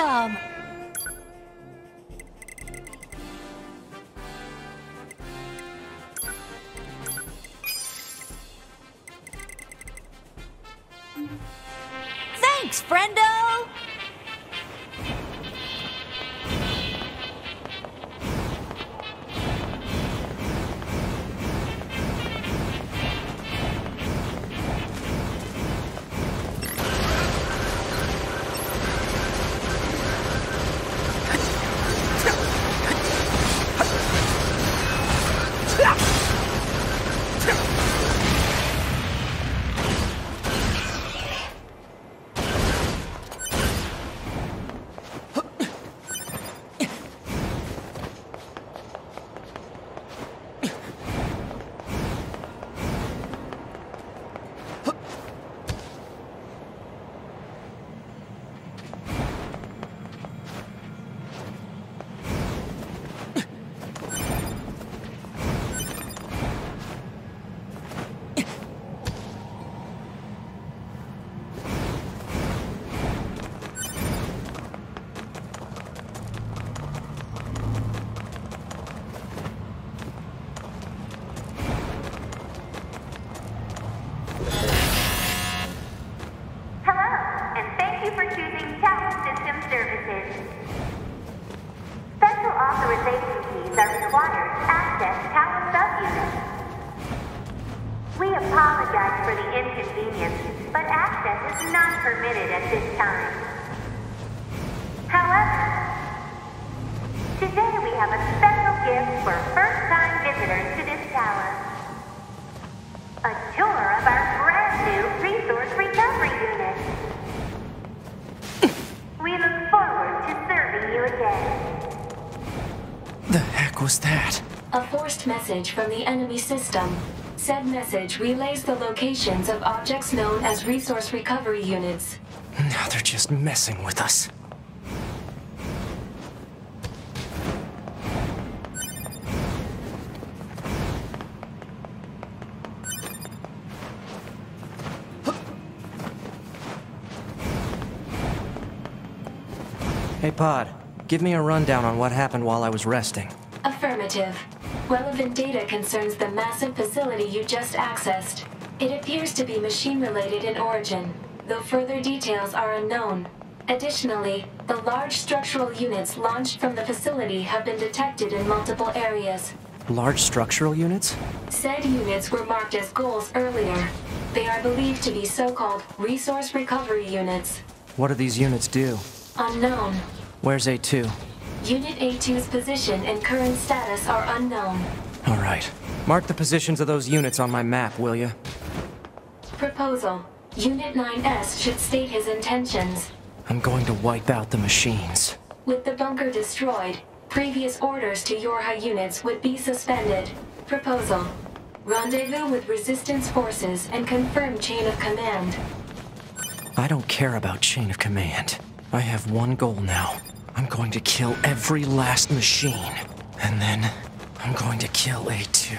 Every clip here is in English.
William! Message from the enemy system. Said message relays the locations of objects known as resource recovery units. Now they're just messing with us. Hey, Pod. Give me a rundown on what happened while I was resting. Affirmative. Relevant data concerns the massive facility you just accessed. It appears to be machine-related in origin, though further details are unknown. Additionally, the large structural units launched from the facility have been detected in multiple areas. Large structural units? Said units were marked as goals earlier. They are believed to be so-called resource recovery units. What do these units do? Unknown. Where's A2? Unit A2's position and current status are unknown. Alright. Mark the positions of those units on my map, will you? Proposal. Unit 9S should state his intentions. I'm going to wipe out the machines. With the bunker destroyed, previous orders to Yorha units would be suspended. Proposal. Rendezvous with resistance forces and confirm chain of command. I don't care about chain of command. I have one goal now. I'm going to kill every last machine. And then I'm going to kill A2.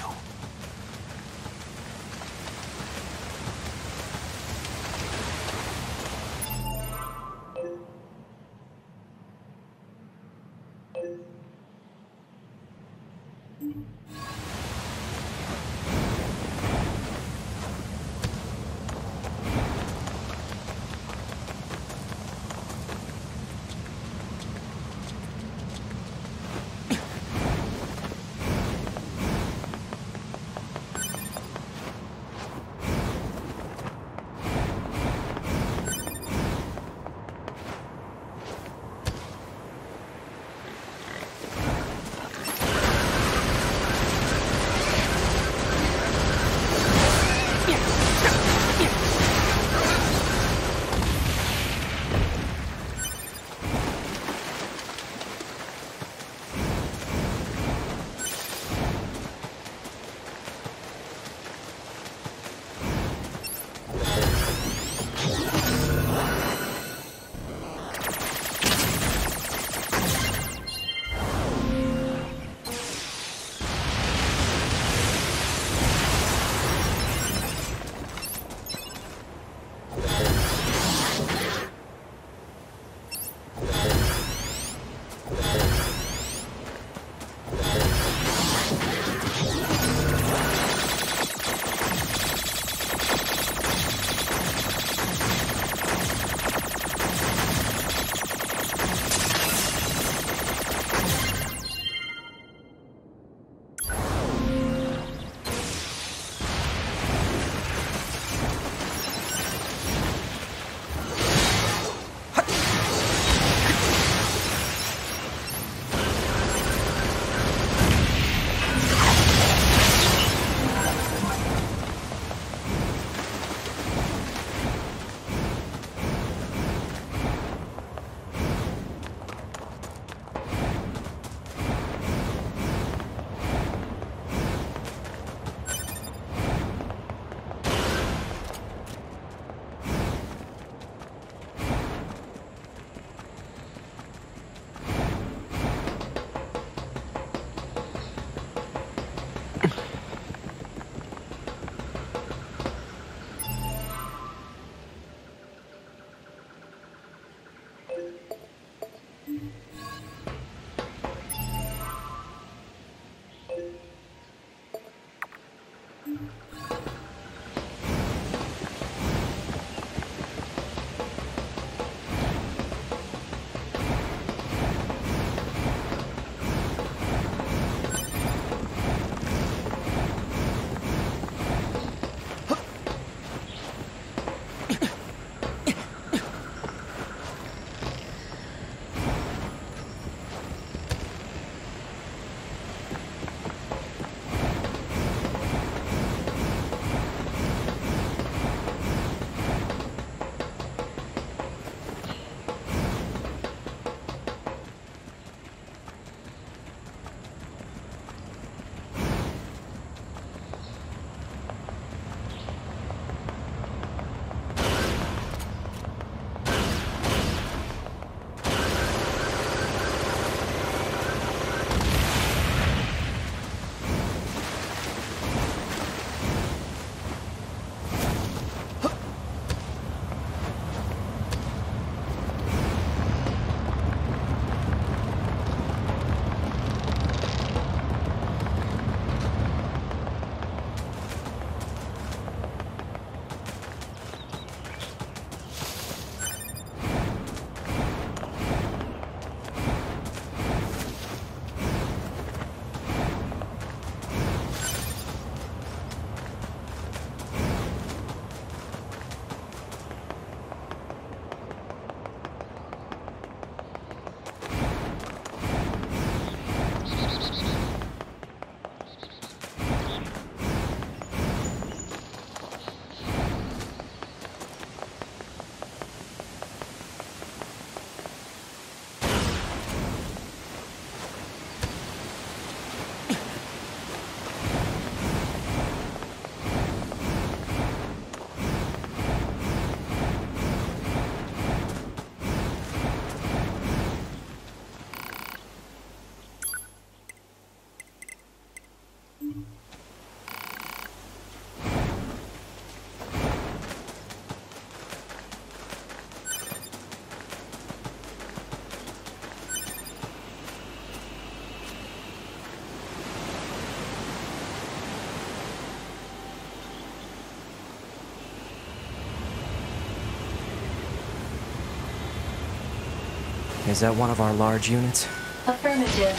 Is that one of our large units? Affirmative.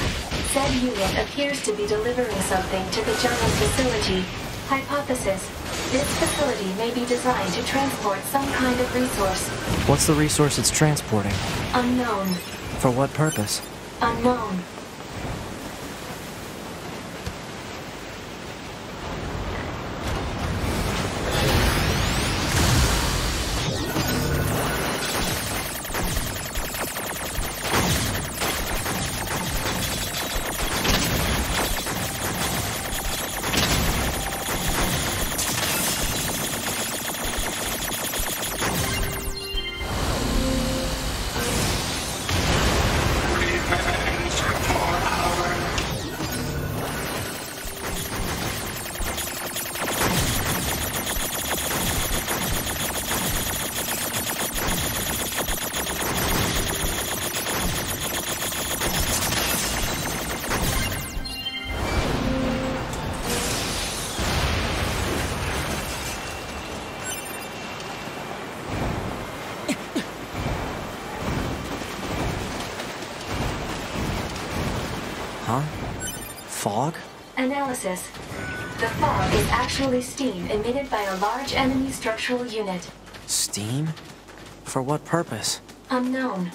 Said unit appears to be delivering something to the giant facility. Hypothesis. This facility may be designed to transport some kind of resource. What's the resource it's transporting? Unknown. For what purpose? Unknown. Fog? Analysis. The fog is actually steam emitted by a large enemy structural unit. Steam? For what purpose? Unknown.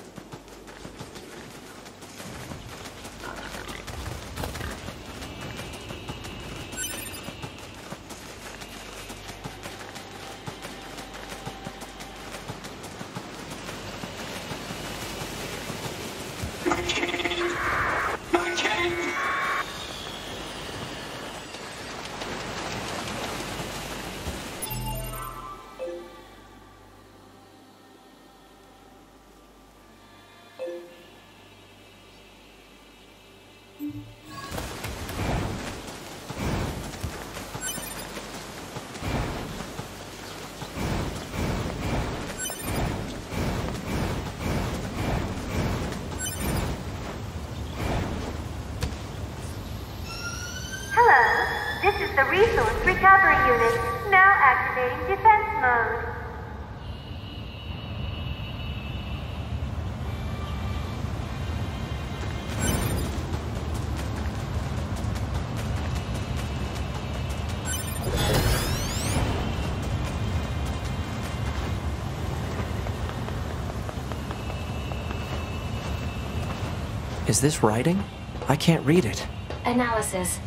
Is this writing? I can't read it. Analysis.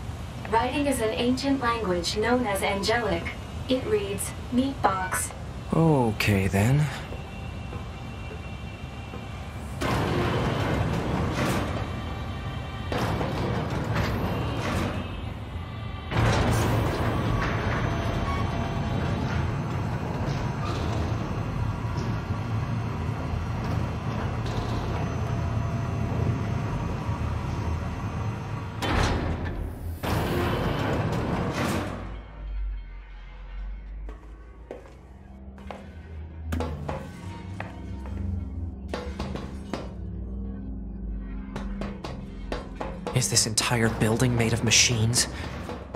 Writing is an ancient language known as angelic. It reads, Meat box. Okay then. This entire building made of machines?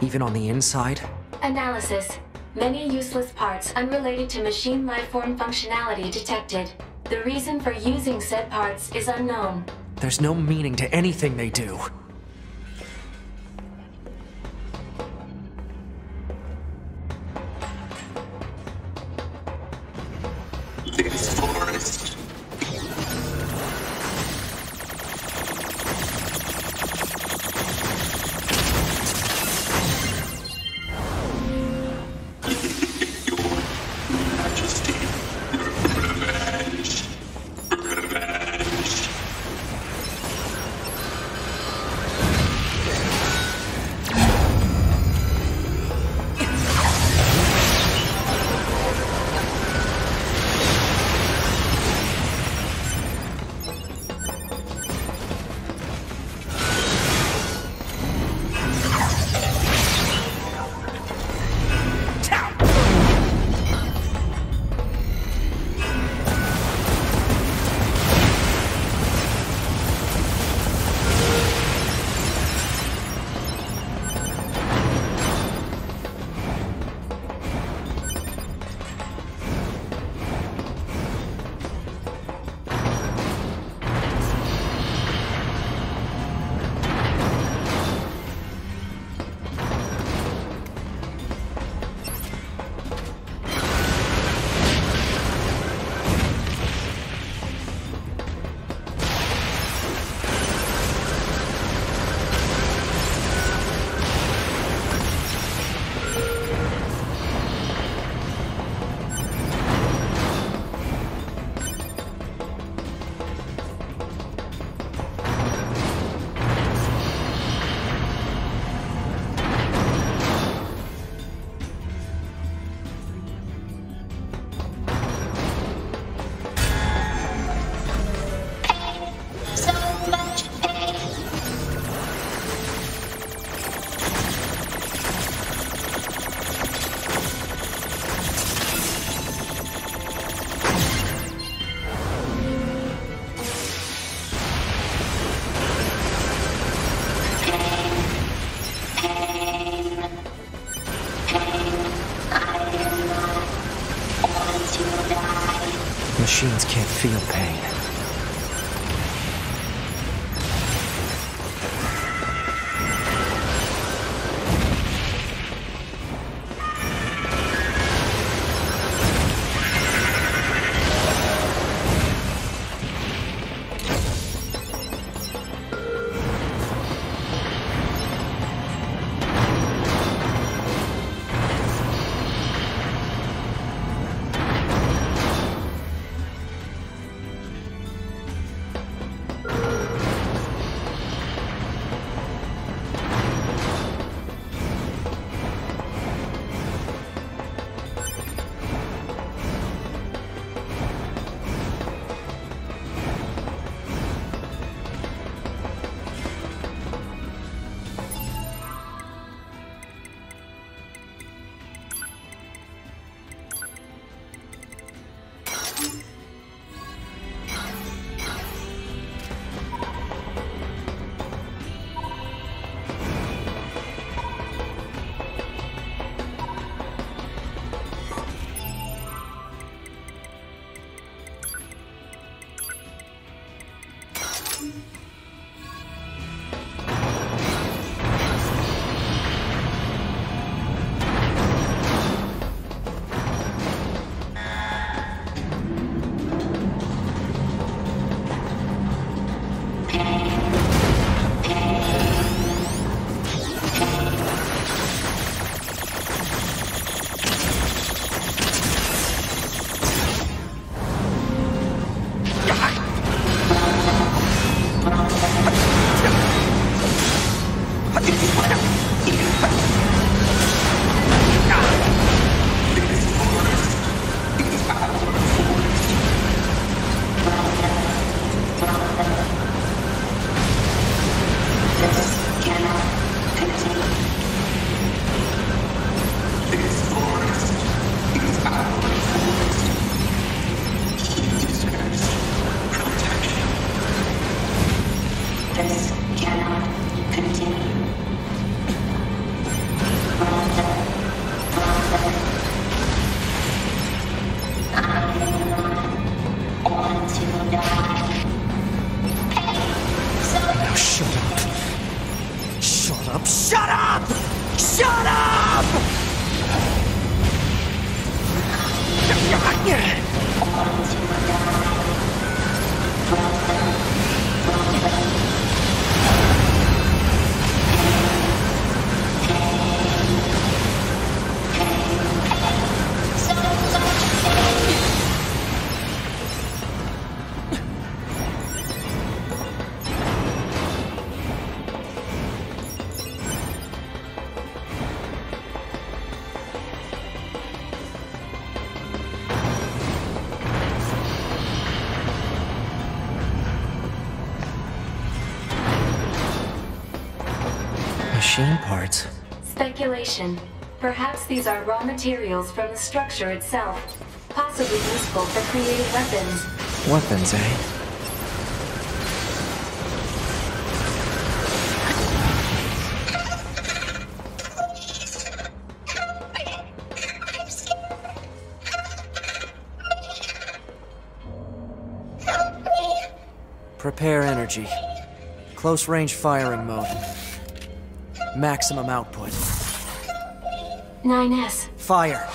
Even on the inside? Analysis. Many useless parts unrelated to machine lifeform functionality detected. The reason for using said parts is unknown. There's no meaning to anything they do. Perhaps these are raw materials from the structure itself, possibly useful for creating weapons. Weapons, eh? Prepare energy. Close range firing mode. Maximum output. 9S. Fire.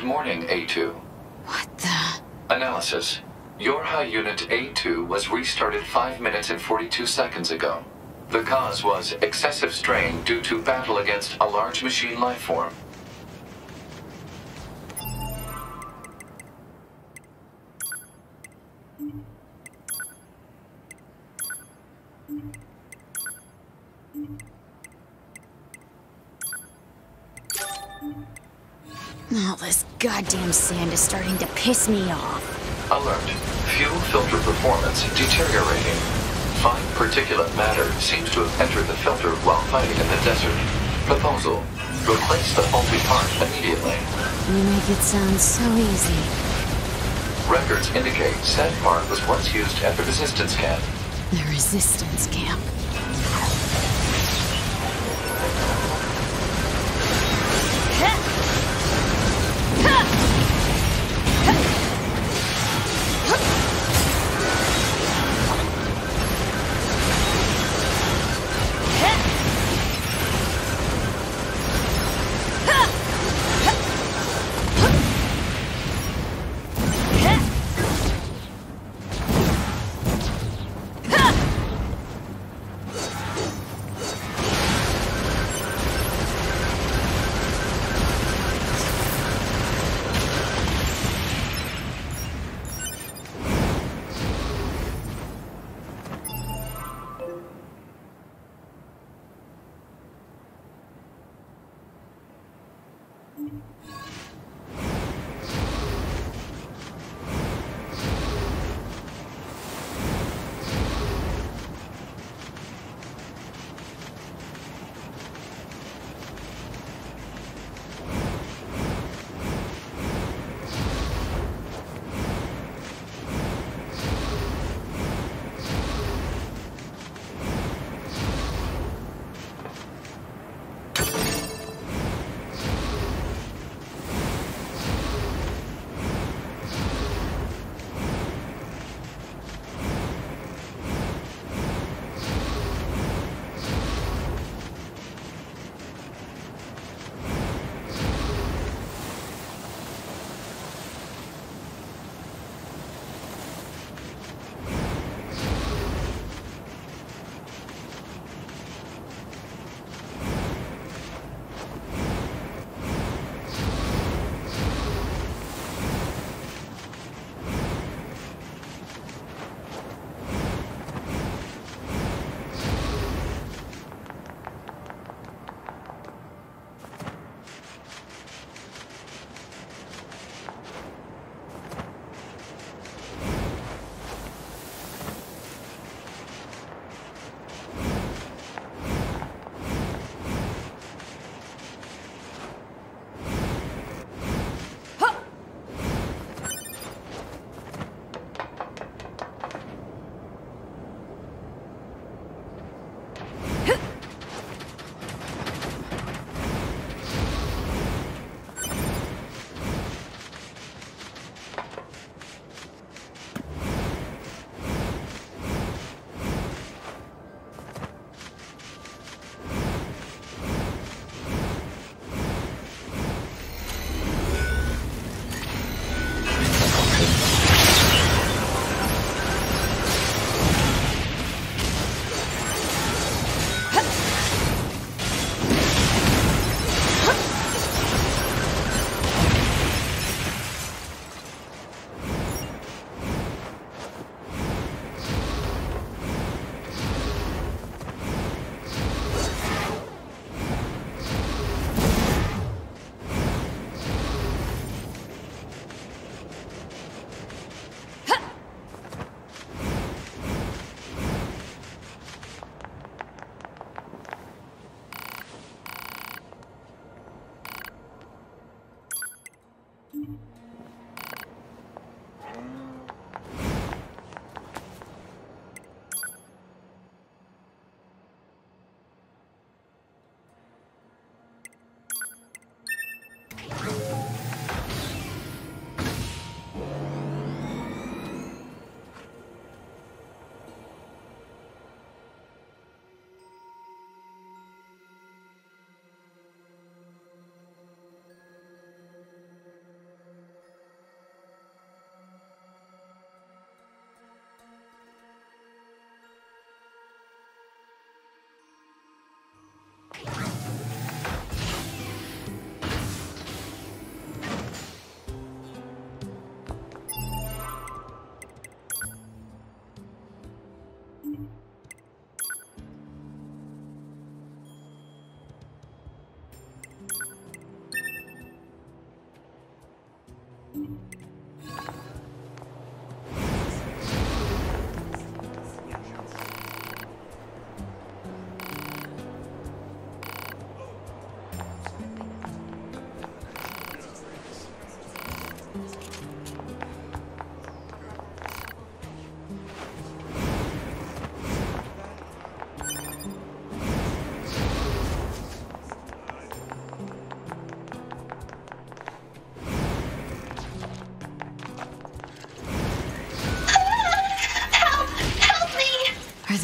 Good morning, A2. What the? Analysis. YoRHa unit A2 was restarted 5 minutes and 42 seconds ago. The cause was excessive strain due to battle against a large machine lifeform. All goddamn sand is starting to piss me off. Alert. Fuel filter performance deteriorating. Fine particulate matter seems to have entered the filter while fighting in the desert. Proposal. Replace the faulty part immediately. You make it sound so easy. Records indicate said part was once used at the resistance camp. The resistance camp.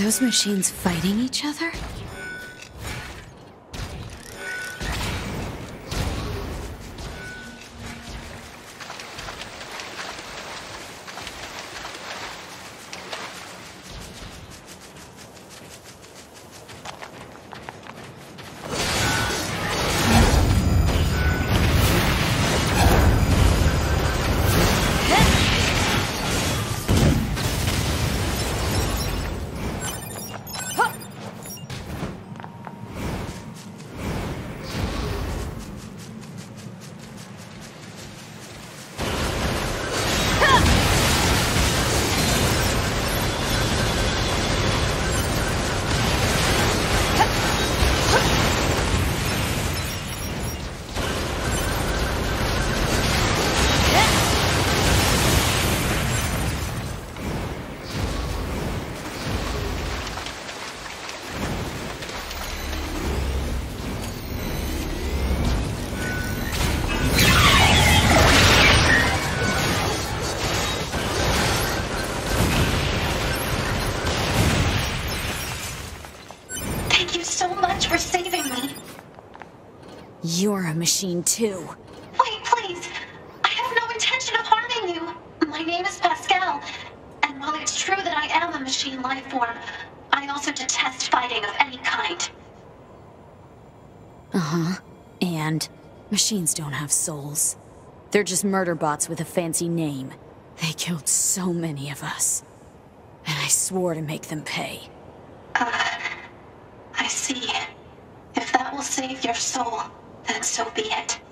Those machines fighting each other? Machine too. Wait, please. I have no intention of harming you. My name is Pascal, and while it's true that I am a machine life form, I also detest fighting of any kind. Uh huh. And machines don't have souls. They're just murder bots with a fancy name. They killed so many of us. And I swore to make them pay. Uh, I see. If that will save your soul, then so be it.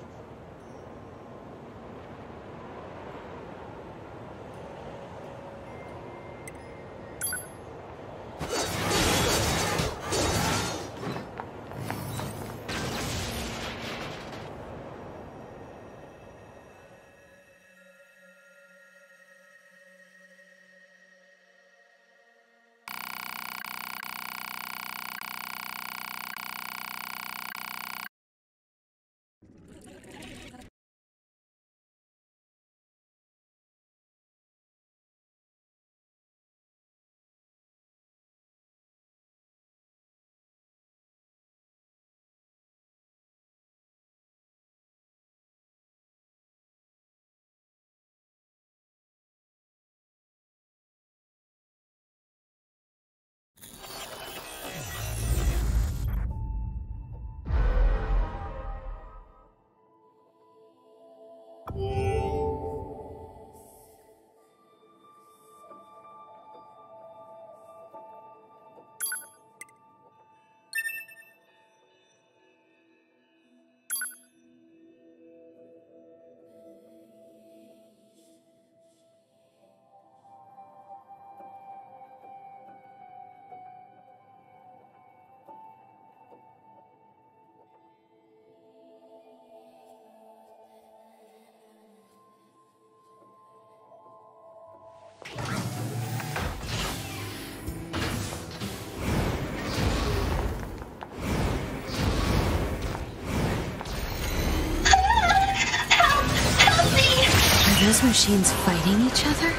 Machines fighting each other?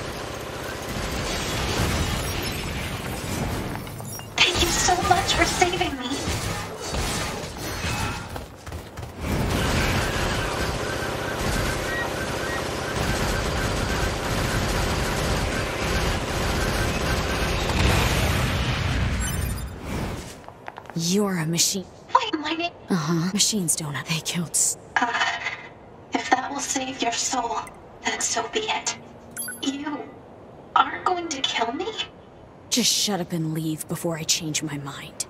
Thank you so much for saving me. You're a machine. Wait, my name. Uh huh. Machines don't. They killed. s- If that will save your soul, then so be it. You aren't going to kill me? Just shut up and leave before I change my mind.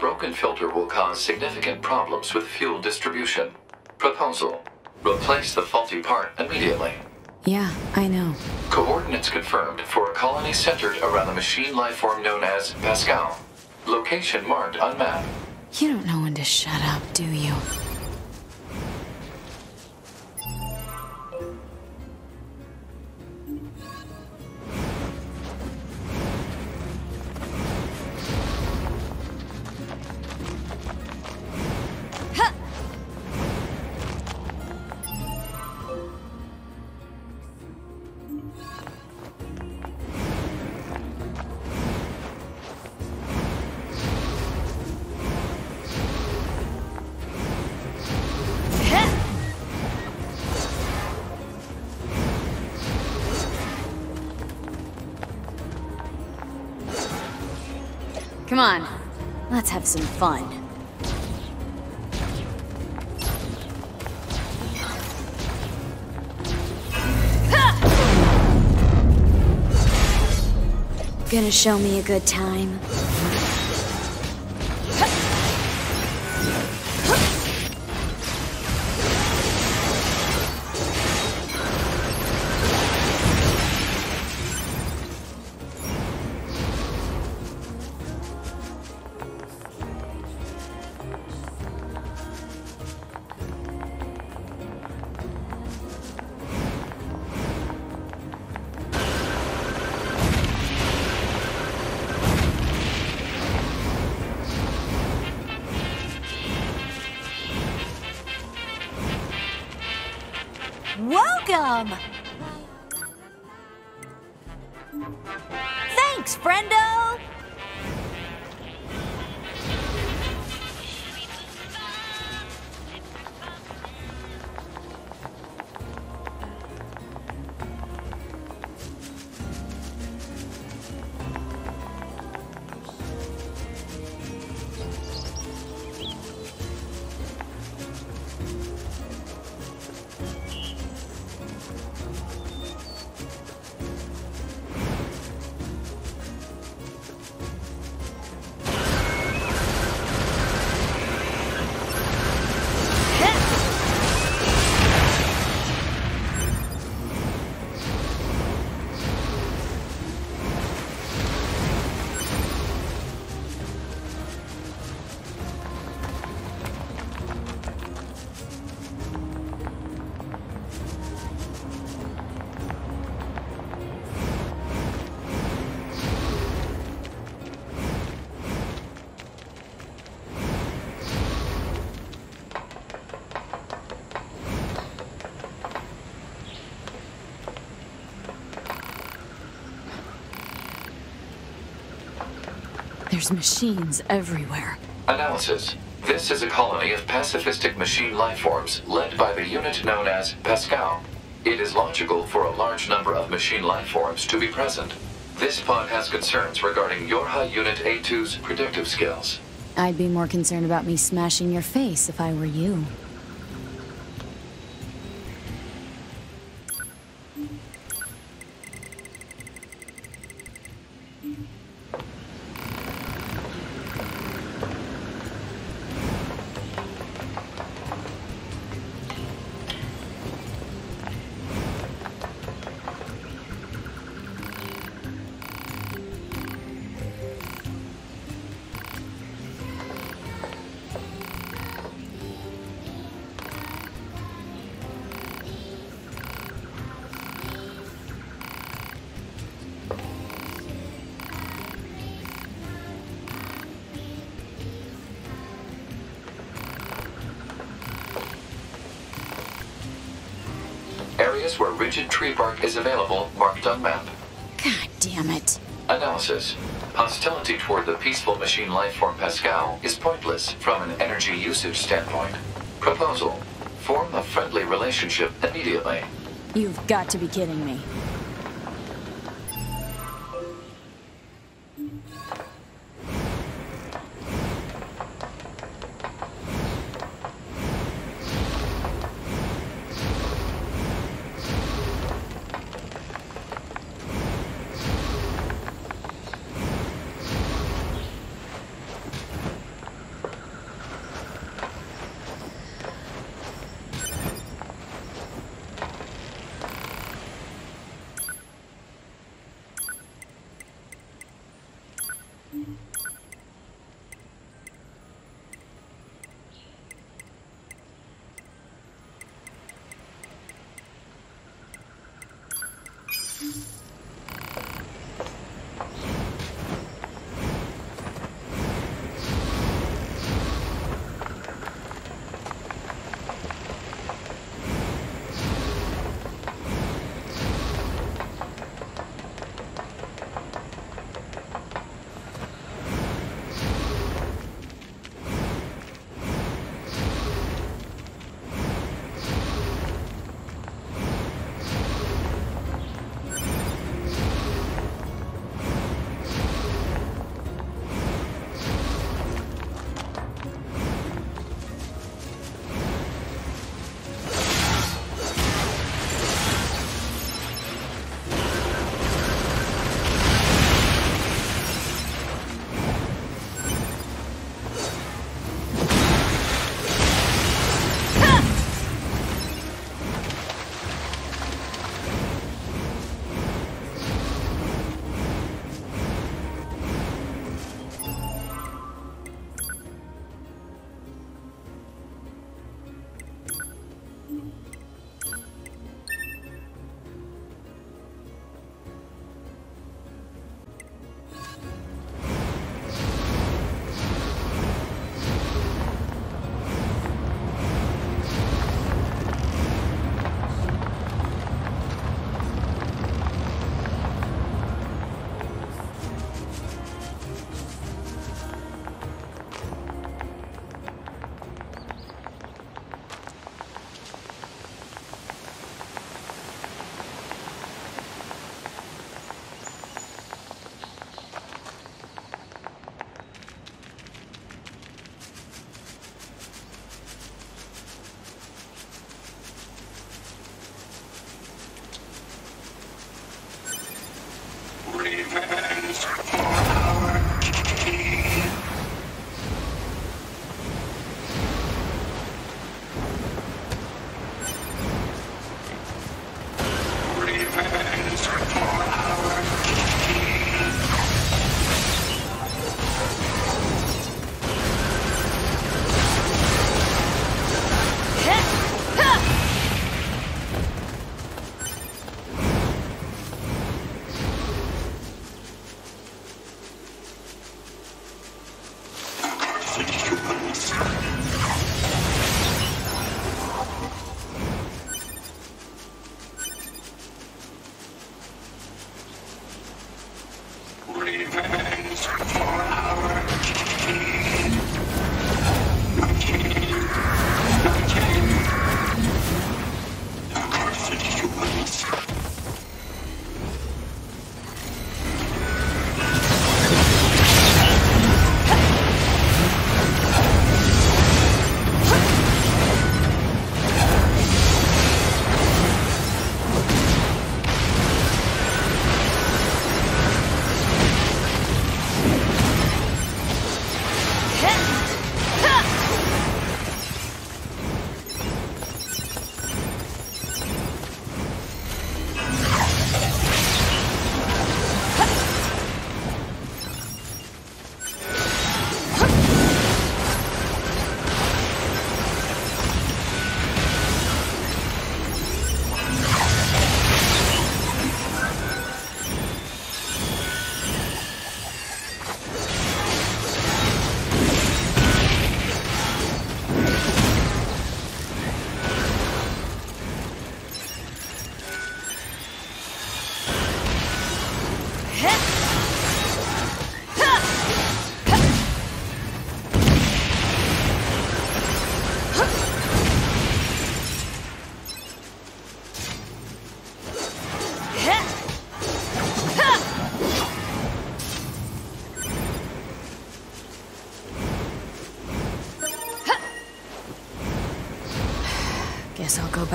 Broken filter will cause significant problems with fuel distribution. Proposal. Replace the faulty part immediately. Yeah, I know. Coordinates confirmed for a colony centered around the machine lifeform known as Pascal. Location marked on map. You don't know when to shut up, do you? Have some fun. Gonna show me a good time? Welcome! There's machines everywhere. Analysis. This is a colony of pacifistic machine lifeforms led by the unit known as Pascal. It is logical for a large number of machine lifeforms to be present. This pod has concerns regarding YoRHa Unit A2's predictive skills. I'd be more concerned about me smashing your face if I were you. Peaceful machine life form Pascal is pointless from an energy usage standpoint. Proposal. Form a friendly relationship immediately. You've got to be kidding me.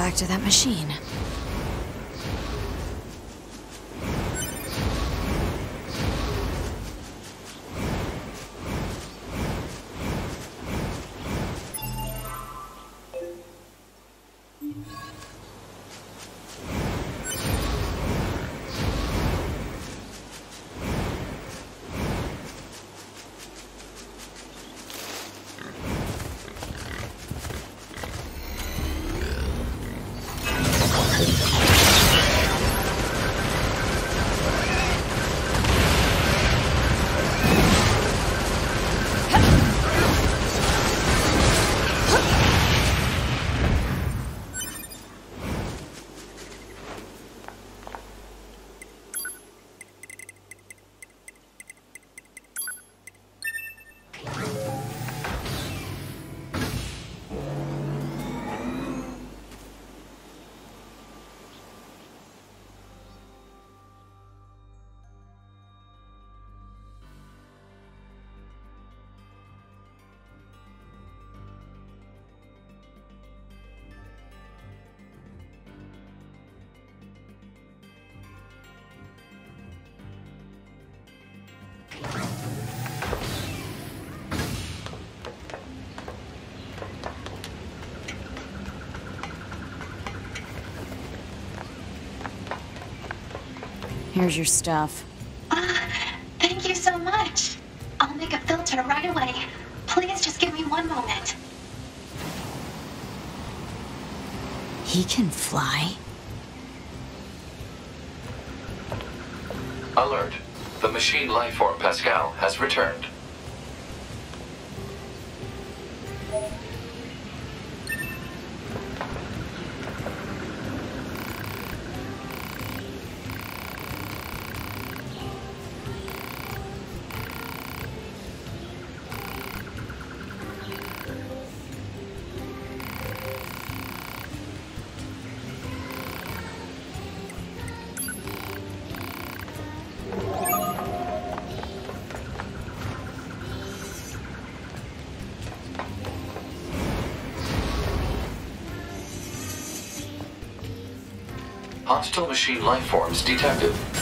Back to that machine. Here's your stuff. Ah, thank you so much. I'll make a filter right away. Please just give me one moment. He can fly? Alert. The machine life lifeform Pascal has returned. Hostile machine lifeforms detected.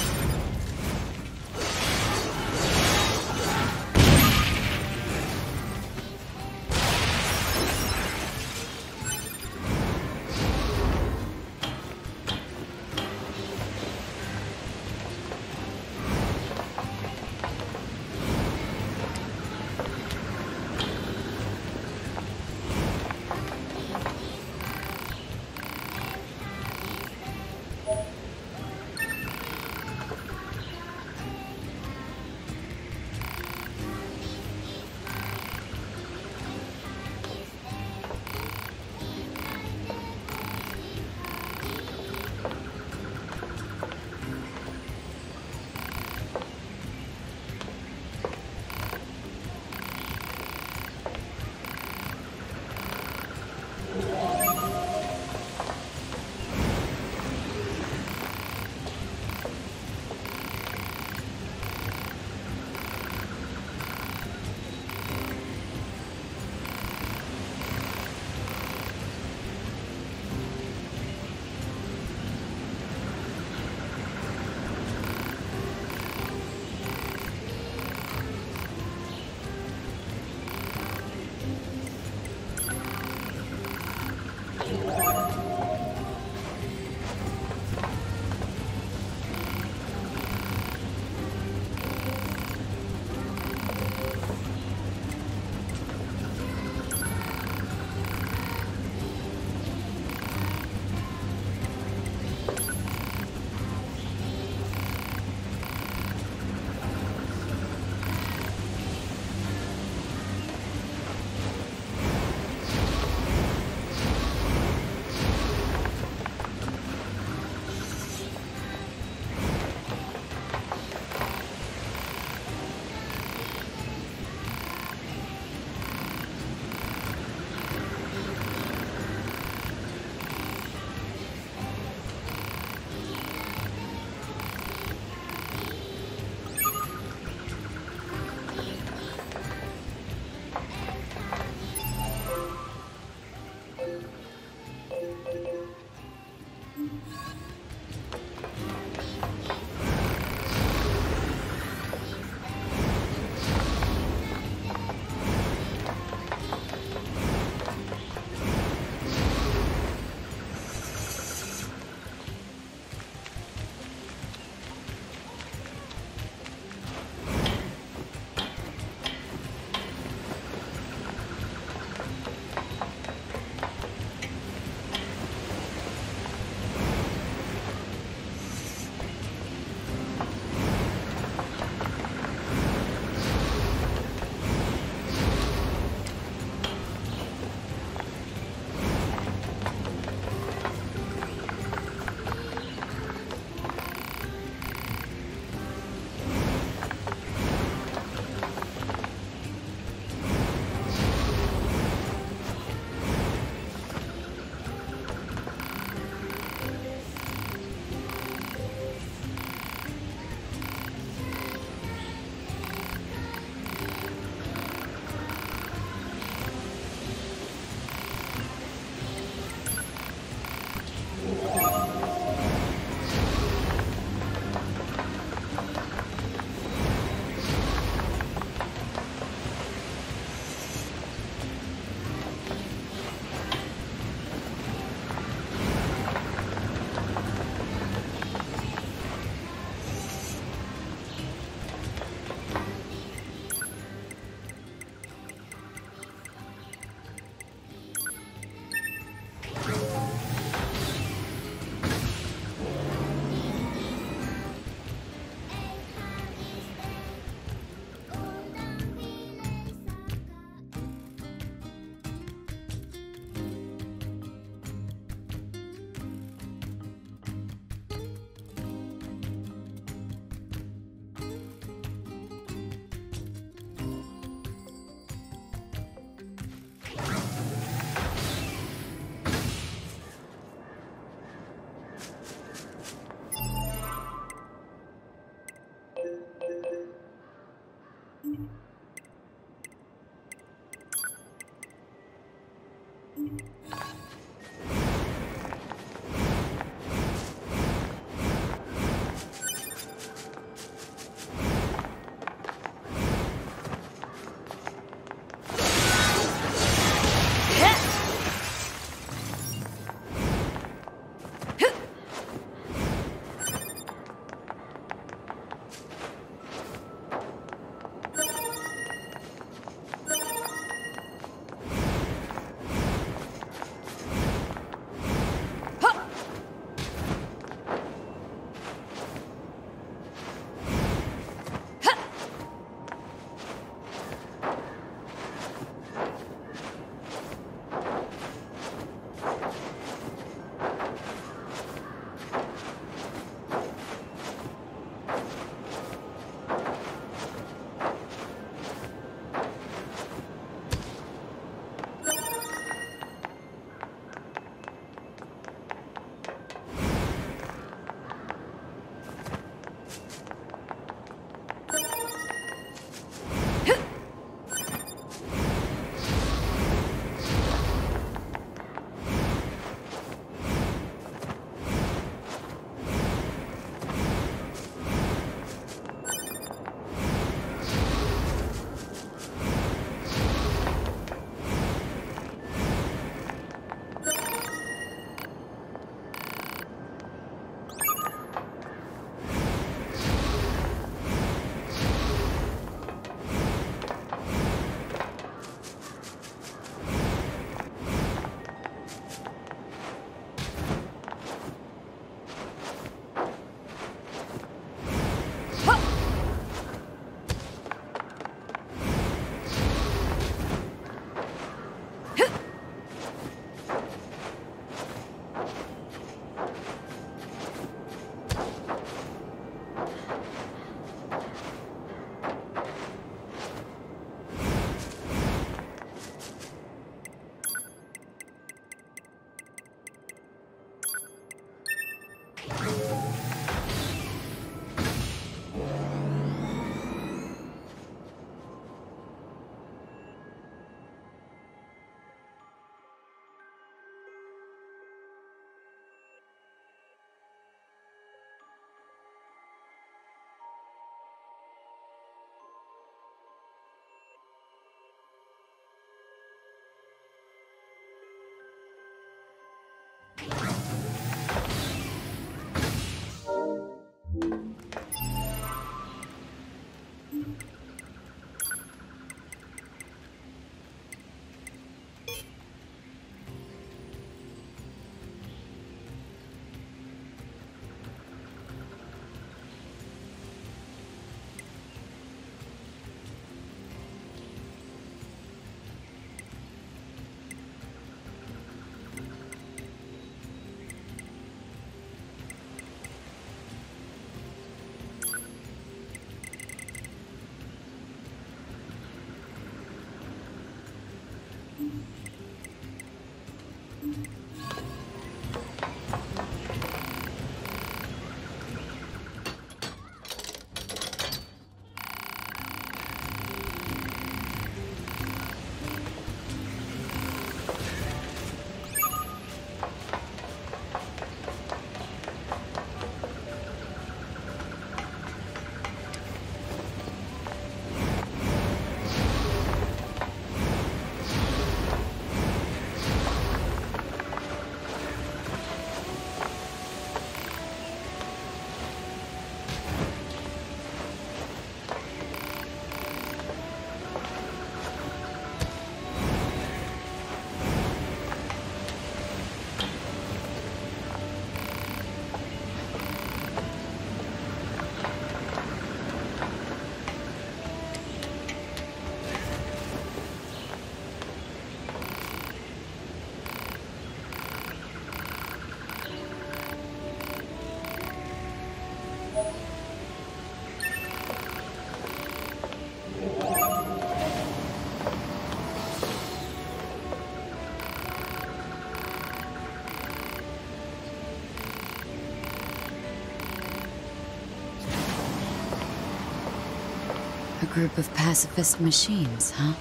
Group of pacifist machines, huh?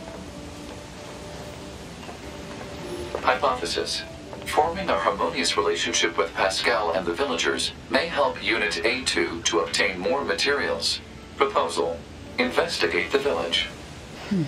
Hypothesis. Forming a harmonious relationship with Pascal and the villagers may help Unit A2 to obtain more materials. Proposal. Investigate the village. Hmm.